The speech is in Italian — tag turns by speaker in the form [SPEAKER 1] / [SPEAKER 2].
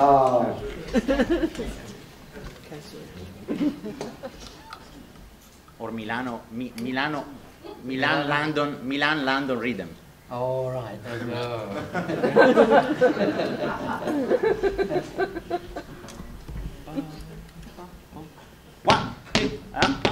[SPEAKER 1] Oh.
[SPEAKER 2] Or Milano, Mi, Milano, Milan, London, Milan, London, Rhythm.
[SPEAKER 1] All right.
[SPEAKER 3] One, two, um.